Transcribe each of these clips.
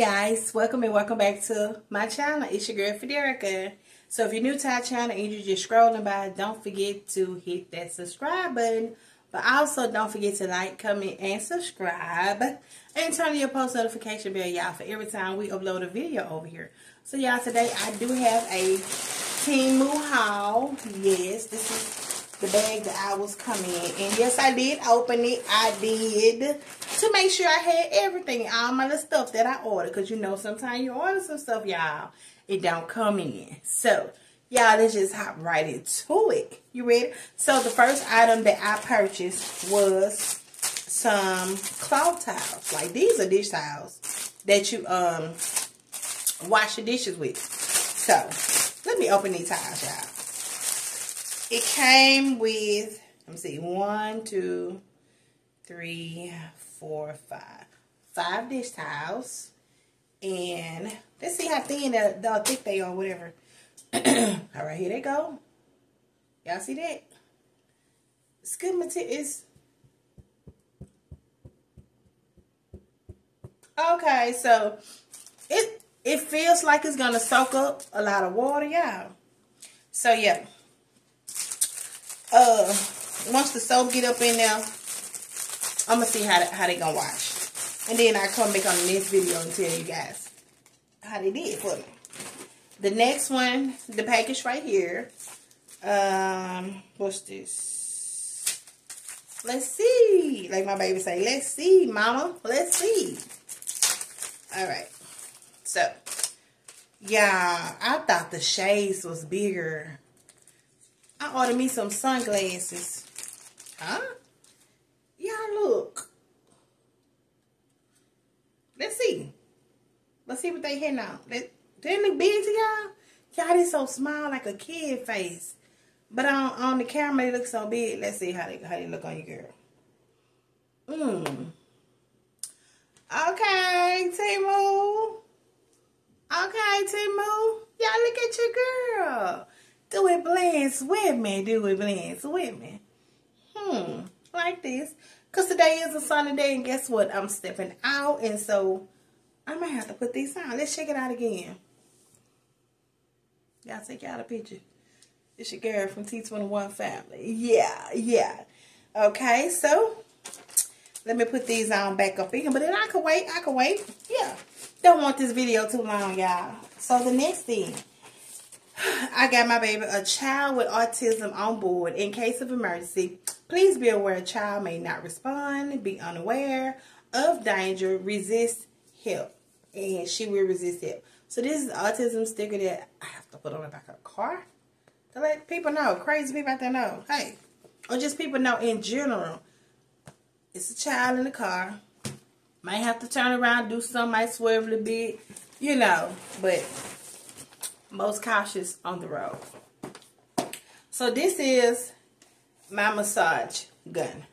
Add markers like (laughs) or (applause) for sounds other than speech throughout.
guys, welcome and welcome back to my channel. It's your girl Frederika. So if you're new to our channel and you're just scrolling by, don't forget to hit that subscribe button. But also don't forget to like, comment, and subscribe. And turn on your post notification bell, y'all, for every time we upload a video over here. So y'all, today I do have a Temu haul. Yes, this is the bag that I was coming in. And yes, I did open it. I did. To make sure I had everything. All my little stuff that I ordered. Because you know, sometimes you order some stuff, y'all. It don't come in. So, y'all, let's just hop right into it. You ready? So, the first item that I purchased was some cloth towels. Like, these are dish towels that you um wash your dishes with. So, let me open these towels, y'all. It came with, let me see, one, two, three, four, five. Five dish towels. And let's see how thin, or how thick they are, whatever. (clears throat) All right, here they go. Y'all see that? It's good material. Okay. So it it feels like it's gonna soak up a lot of water, y'all. So yeah uh, once the soap get up in there, I'm going to see how, they, how they going to wash. And then I come back on the next video and tell you guys how they did for me. The next one, the package right here. Um, what's this? Let's see. Like my baby say, let's see, mama. Let's see. All right. So, yeah, I thought the shades was bigger Ordered me some sunglasses. Huh? Y'all look. Let's see. Let's see what they hitting out. They, they look big to y'all? Y'all, they so small like a kid face. But on, on the camera, they look so big. Let's see how they, how they look on you, girl. Mmm. Okay, Temu. Okay, Temu. Y'all look at your girl. Do it blends with me. Do it blends with me. Hmm. Like this. Because today is a sunny day. And guess what? I'm stepping out. And so I might have to put these on. Let's check it out again. Y'all take out a picture. It's your girl from T21 family. Yeah. Yeah. Okay. So let me put these on back up in. But then I can wait. I can wait. Yeah. Don't want this video too long, y'all. So the next thing I got my baby a child with autism on board in case of emergency. Please be aware a child may not respond, be unaware of danger, resist help. And she will resist help. So this is autism sticker that I have to put on the back of a car to let people know, crazy people out there know, hey, or just people know in general, it's a child in the car. Might have to turn around, do something, might swerve a little bit, you know, but most cautious on the road. So this is my massage gun.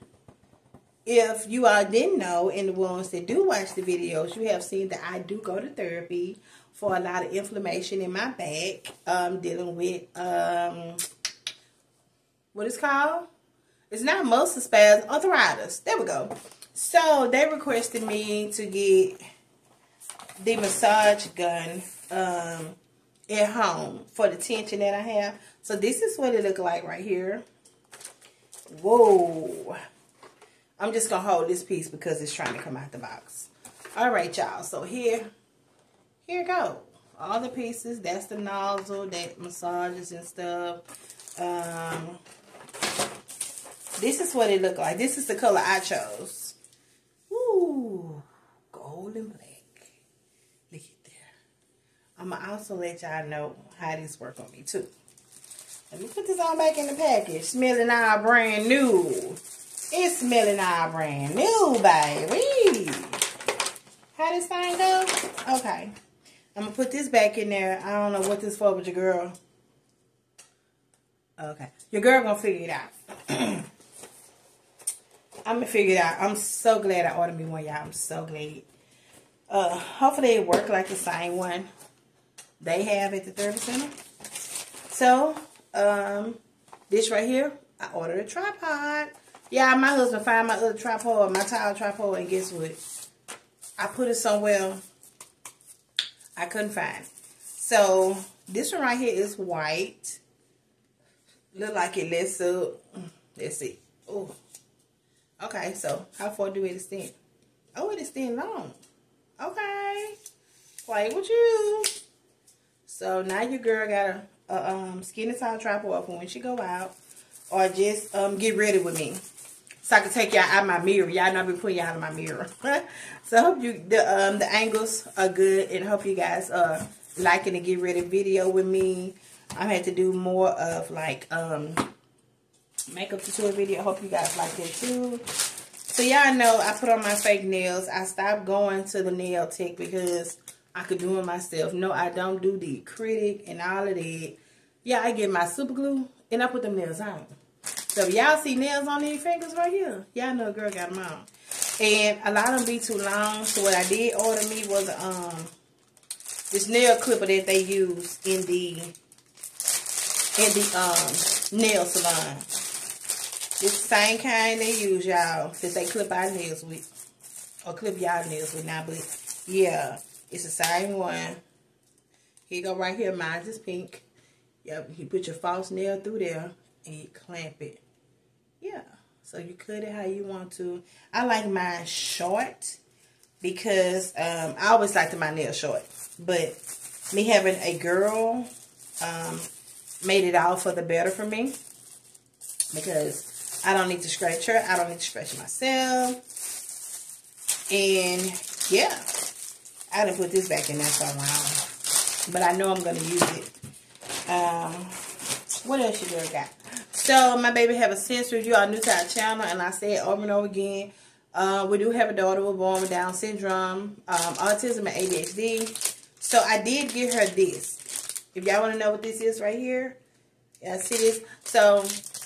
If you all didn't know, and the ones that do watch the videos, you have seen that I do go to therapy for a lot of inflammation in my back, um, dealing with, um, what is called? It's not muscle spasms, arthritis. There we go. So they requested me to get the massage gun, um, at home for the tension that I have. So this is what it look like right here. Whoa. I'm just going to hold this piece because it's trying to come out the box. All right, y'all. So here, here go. All the pieces. That's the nozzle that massages and stuff. Um, this is what it look like. This is the color I chose. Ooh, golden black. I'm going to also let y'all know how this work on me too. Let me put this on back in the package. Smelling all brand new. It's smelling all brand new, baby. How this thing go? Okay. I'm going to put this back in there. I don't know what this for but your girl. Okay. Your girl going to figure it out. I'm going to figure it out. I'm so glad I ordered me one, y'all. I'm so glad. Uh, hopefully it work like the same one they have at the 30 Center. So, um, this right here, I ordered a tripod. Yeah, my husband found my other tripod, my tile tripod, and guess what? I put it somewhere I couldn't find. So this one right here is white. Look like it lets up. Let's see. Oh. Okay, so how far do it extend? Oh, it extend long. Okay. Play with you. So now your girl got a, a um, skinny tall tripod for when she go out. Or just um, get ready with me. So I can take y'all out my mirror. Y'all know I be putting y'all in my mirror. (laughs) so I hope you the um the angles are good and hope you guys uh liking to get ready video with me. I had to do more of like um makeup tutorial video. Hope you guys like that too. So y'all know I put on my fake nails. I stopped going to the nail tech because I could do it myself. No, I don't do the critic and all of that. Yeah, I get my super glue and I put them nails on. So y'all see nails on these fingers right here, y'all know a girl got them on. And a lot of them be too long. So what I did order me was um this nail clipper that they use in the in the um nail salon. This same kind they use, y'all, that they clip our nails with. Or clip y'all nails with now, but yeah, it's the same one. Here go right here, mine is pink. Yep, you put your false nail through there and you clamp it. Yeah, so you cut it how you want to. I like mine short because um, I always liked my nails short. But me having a girl um, made it all for the better for me. Because I don't need to scratch her. I don't need to scratch myself. And yeah, I didn't put this back in there for a while. But I know I'm going to use it. Um, what else you girl got? So, my baby have a sensory. You are new to our channel. And I say it over and over again. Uh, we do have a daughter with born with Down syndrome, um, autism, and ADHD. So I did get her this. If y'all want to know what this is right here. Yeah, see this? So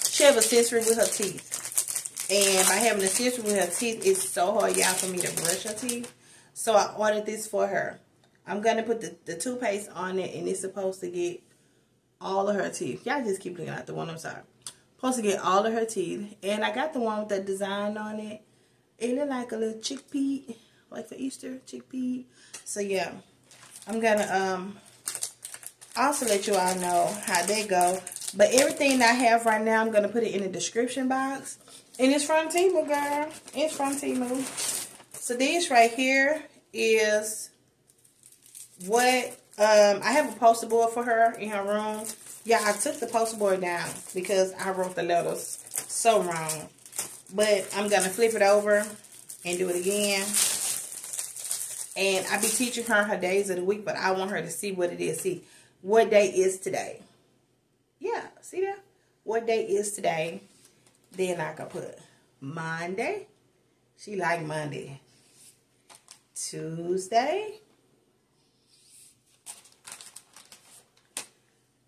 she have a sensory with her teeth. And by having a sensory with her teeth, it's so hard, y'all, for me to brush her teeth. So I ordered this for her. I'm going to put the, the toothpaste on it, and it's supposed to get all of her teeth. Y'all just keep looking at the one, I'm sorry. Supposed to get all of her teeth. And I got the one with the design on it. It look like a little chickpea, like for Easter, chickpea. So, yeah. I'm gonna um also let you all know how they go. But everything I have right now, I'm gonna put it in the description box. And it's from Temu, girl. It's from Temu. So this right here is what um I have a poster board for her in her room. Yeah, I took the poster board down because I wrote the letters so wrong. But I'm gonna flip it over and do it again. And I be teaching her her days of the week, but I want her to see what it is. See, what day is today? Yeah, see that? What day is today? Then I can put Monday. She like Monday. Tuesday.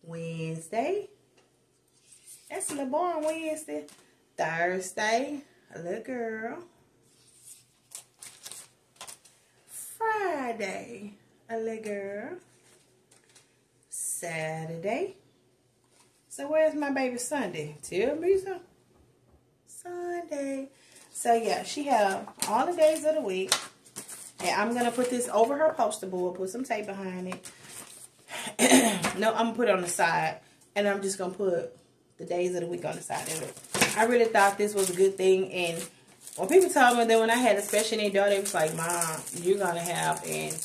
Wednesday. That's boring Wednesday. Thursday. A little girl. Friday, a little girl. Saturday. So where's my baby Sunday? Tell me so. Sunday. So yeah, she have all the days of the week. And I'm going to put this over her poster board. Put some tape behind it. (clears throat) no, I'm going to put it on the side. And I'm just going to put the days of the week on the side of it. I really thought this was a good thing. And when people told me that when I had a special need daughter, it was like, Mom, you're going to have and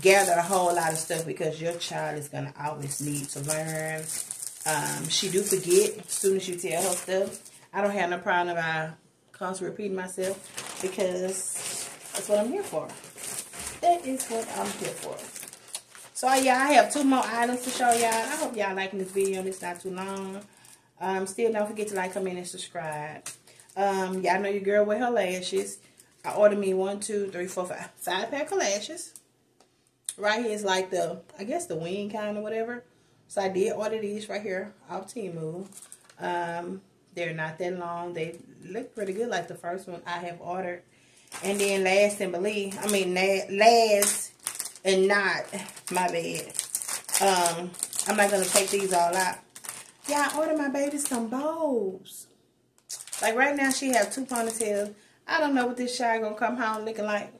gather a whole lot of stuff because your child is going to always need to learn. Um, she do forget as soon as you tell her stuff. I don't have no problem if I constantly repeating myself because that's what I'm here for. That is what I'm here for. So, yeah, I have two more items to show y'all. I hope y'all liking this video. It's not too long. Um, still, don't forget to like, comment, and subscribe. Um, y'all know your girl with her lashes. I ordered me one, two, three, four, five, five pack of lashes. Right here is like the, I guess the wing kind or whatever. So I did order these right here off Temu. Um, they're not that long. They look pretty good like the first one I have ordered. And then last and believe, I mean last and not, my bad. Um, I'm not going to take these all out. Yeah, I ordered my baby some bows. Like right now, she have two ponytails. I don't know what this child gonna come home looking like.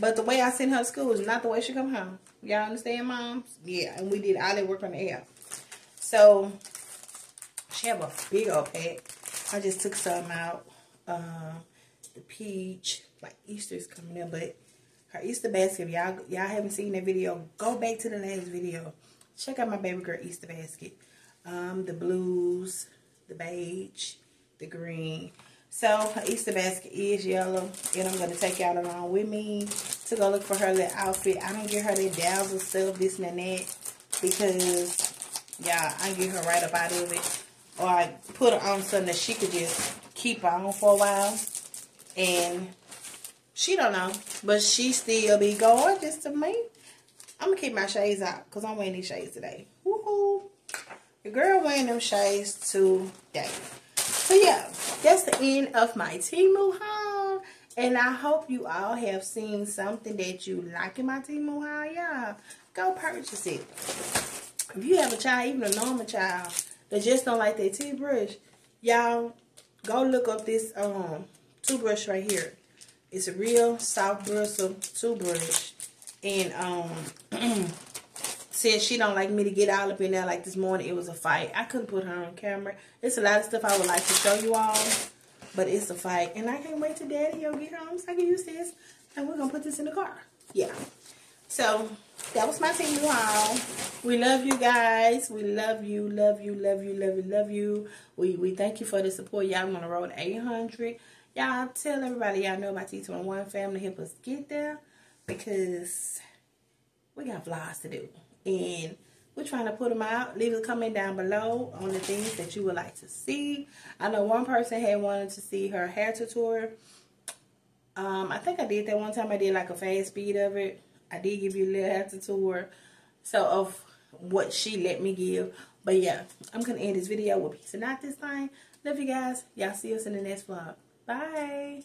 But the way I send her to school is not the way she come home. Y'all understand, moms? Yeah, and we did all that work on the hair. So, she have a big old pack. I just took some out. Um, the peach, like Easter's coming in, but her Easter basket, y'all y'all haven't seen that video, go back to the last video. Check out my baby girl Easter basket. Um, the blues, the beige, the green. So her Easter basket is yellow. And I'm going to take y'all along with me to go look for her little outfit. I don't get her that dazzle stuff, this and that. Because, yeah, I get her right up out of it. Or I put her on something that she could just keep on for a while. And she don't know. But she still be gorgeous to me. I'm going to keep my shades out. Because I'm wearing these shades today. Woohoo. The girl wearing them shades today. So yeah, that's the end of my Temu haul. And I hope you all have seen something that you like in my Temu haul. Yeah, go purchase it. If you have a child, even a normal child, that just don't like their toothbrush, y'all go look up this um toothbrush right here. It's a real soft bristle toothbrush. And um (clears throat) said she don't like me to get all up in there like this morning. It was a fight. I couldn't put her on camera. It's a lot of stuff I would like to show you all. But it's a fight. And I can't wait till daddy will get home so I can use this. And we're going to put this in the car. Yeah. So, that was my Temu haul. We love you guys. We love you, love you, love you, love you, love you. We, we thank you for the support. Y'all on the road 800. Y'all tell everybody y'all know about T21 family. Help us get there. Because we got vlogs to do and we're trying to put them out. Leave a comment down below on the things that you would like to see. I know one person had wanted to see her hair tutorial. Um, I think I did that one time. I did like a fast speed of it. I did give you a little hair tutorial. So of what she let me give. But yeah, I'm going to end this video with peace and not this time. Love you guys. Y'all see us in the next vlog. Bye.